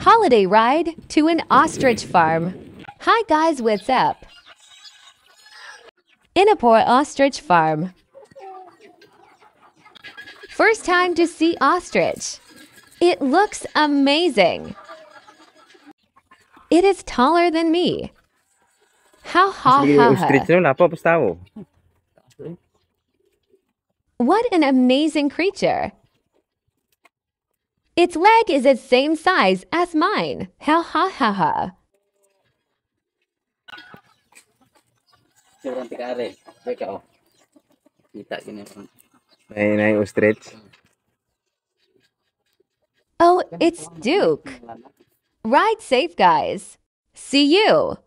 Holiday ride to an ostrich farm. Hi guys, what's up? Innapore Ostrich Farm. First time to see ostrich. It looks amazing. It is taller than me. Ha ha ha ha. nun, apa pas tahu. What an amazing creature. Its leg is the same size as mine. Ha ha ha ha. Sobrang tikari. Teka oh. Kita gini. Naik naik ostrich. Oh, it's Duke. Ride safe, guys. See you.